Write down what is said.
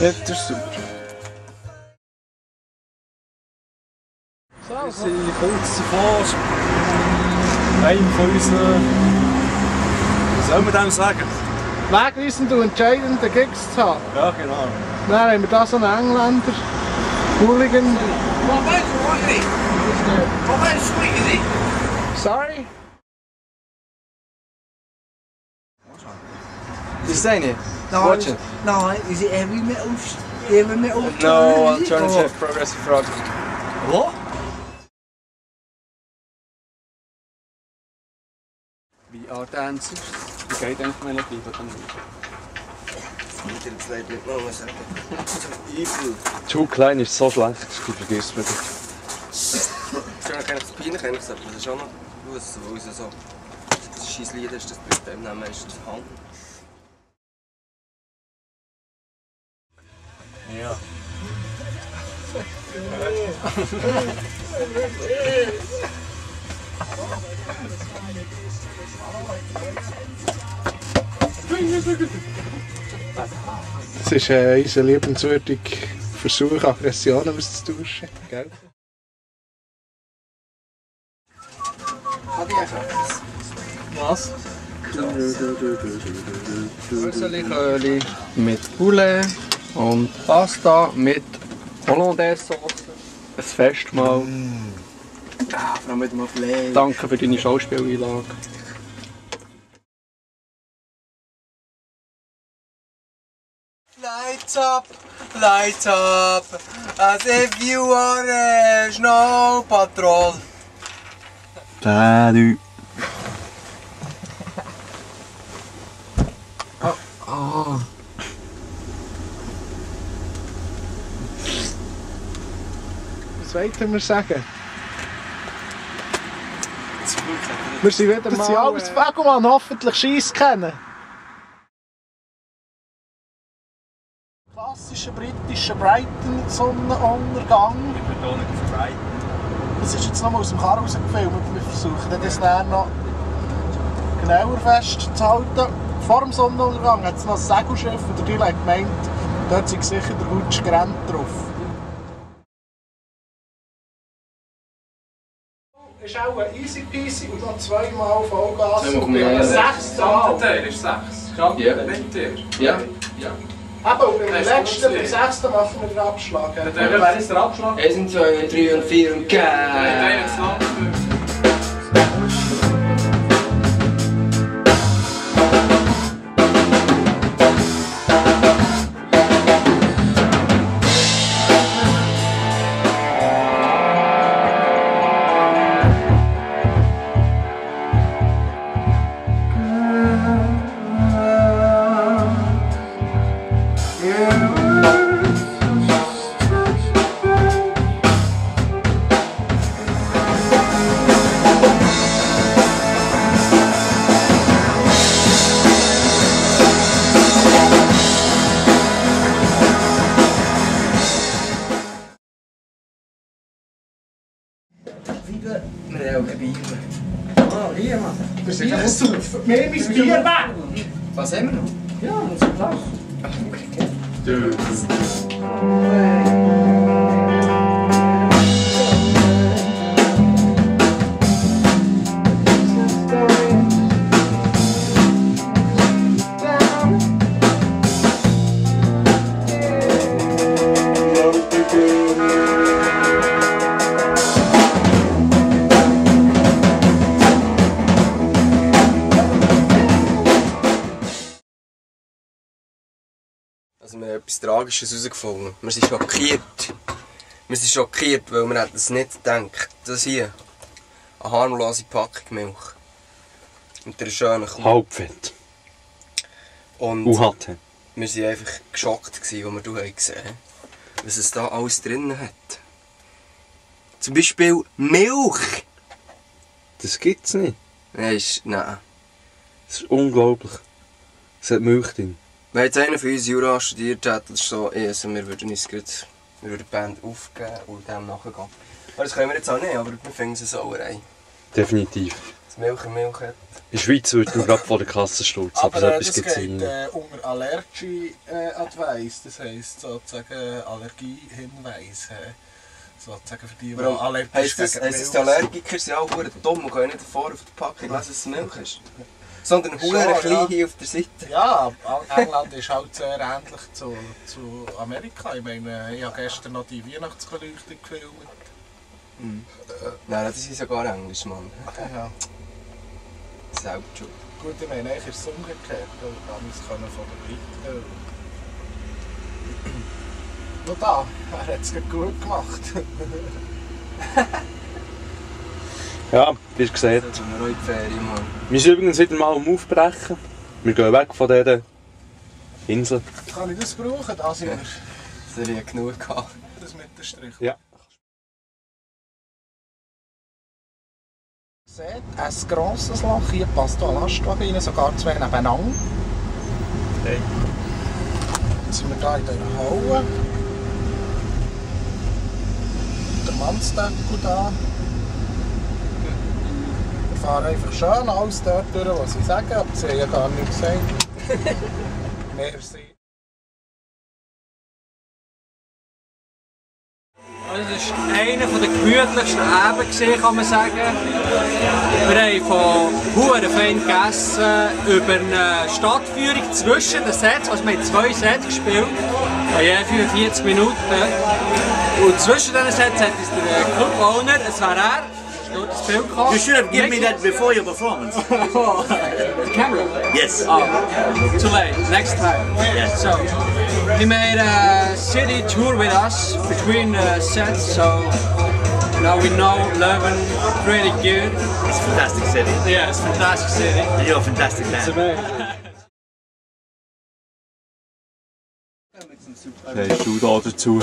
Ja, das ist super. Wir sind kurz davor, einem von unseren, wie soll man dem sagen? Wegweisend und entscheidende Gigs zu haben. Ja, genau. Dann haben wir da so einen Engländer, Hooligan. Sorry? Is that it? No, Watch it. no, is it heavy metal? Heavy metal? No, alternative progressive rock. What? Wie are dancers? Wie geht eigentlich Melodie von dem Ich will jetzt leider nicht mal sagen. Übel. Too klein ist so schlecht, du vergisst wieder. Schon kann ich das peinlich ehrlich gesagt, das ist auch noch gut, weil es so das scheiß Lied ist, das bleibt dem dann meistens hängen. Ja. Das ist äh, unser liebenswürdiger Versuch, Aggressionen auszutauschen. Gell? Was? Köli mit Poulet und Pasta mit Hollandaise-Sauce. Ein Festmahl. Ah, vor allem mit dem Fleisch. Danke für deine Schauspieleinlage. Lights up, lights up, as if you are a snow patrol. Salut. Ah, Was wollten wir sagen? Wir sind wieder mal... Sie alles Fagoman hoffentlich Scheiss kennen. Klassischer britischer Brighton-Sonnenuntergang. Betonung auf Bright. Das ist jetzt nochmal aus dem Karren rausgefilmt. Wir versuchen das dann noch genauer festzuhalten. Vor dem Sonnenuntergang hat es noch ein Segelschiff und der hat gemeint, dort sei sicher der Hutsch Grant drauf. Ist auch ein easy peasy und noch zweimal Vollgas. Mehr. sechs Mal. Teil ist 6. Ja. Nicht der. ja. ja. Eben, und beim letzten, beim sechsten machen wir den Abschlag. Wäre ist der Abschlag. 1, 2, 3 und 4 und geil! Ist lang. Wir haben auch ein Bier. Ah, hier, Mann. Wir sind ein Saufen. Mehr mein Bier weg! Was haben wir noch? Ja, Dude. Also wir haben etwas Tragisches herausgefunden. Wir sind schockiert. Wir sind schockiert, weil wir es nicht gedacht. Das hier. Eine harmlose Packung Milch. Mit einer schönen Kuh. Halbfett. Und UHT. wir waren einfach geschockt, als wir haben gesehen was es da alles drin hat. Zum Beispiel Milch. Das gibt's nicht. Nein, ist, nein. Das ist unglaublich. Es hat Milch drin. Wenn jetzt einer von uns Jura studiert hat, das ist so, eh, also wir würden uns gerade, wir würden die Band aufgeben und dem nachgehen. Aber das können wir jetzt auch nicht, aber wir finden es eine Sauerei. Definitiv. Das Milch und Milch hat. In der Schweiz würde man gerade vor der Kasse stürzen, aber, Aber so etwas gibt es nicht. äh, unter Allergy äh, Advice, das heisst sozusagen Allergiehinweis. Äh, sozusagen für die, die Warum? allergisch gegen heisst das, die Milch Allergiker sind auch dumm und können nicht davor auf der Packung lesen, dass es Milch ist? Sondern hure klein ja. hier auf der Seite. Ja, England ist halt sehr ähnlich zu, zu Amerika. Ich meine, ich habe gestern noch die Weihnachtsbeleuchtung gefilmt. Nein, das ist sogar Englisch, Mann. Ja. Schon. Gut, ich meine, eigentlich ist es umgekehrt. Da haben wir es können von der Briten. Nur da, er hat es gut gemacht. Ja, wie ihr seht. Das Ferien, Mann. Wir sind übrigens wieder mal am Aufbrechen. Wir gehen weg von dieser Insel. Kann ich das brauchen? Da sind wir. Das hätte ich genug gehabt. Das mit dem Strich. Ja. Seht, ein grosses Loch. Hier passt auch ein Lastwagen rein, sogar zwei nebeneinander. Jetzt sind wir hier in dieser Halle. Der Mannsdeckel da. Fahren einfach schön alles dort durch, was sie sagen, aber sie haben ja gar nichts gesagt. Merci. Also es ist einer der gemütlichsten Abende, kann man sagen. Wir haben von Huren fein gegessen, über eine Stadtführung zwischen den Sets. Also wir haben zwei Sets gespielt, bei je 45 Minuten. Und zwischen diesen Sets hat uns der Club-Owner, es wäre er, ist dort ins Bild. You should have given me that before your performance. The camera? Yes. Oh, too late. Next time. Yes. So, he made a city tour with us between uh, sets, so now we know Leuven pretty good. It's a fantastic city. Yeah, it's a fantastic city. And you're a fantastic man. Sagst du da dazu?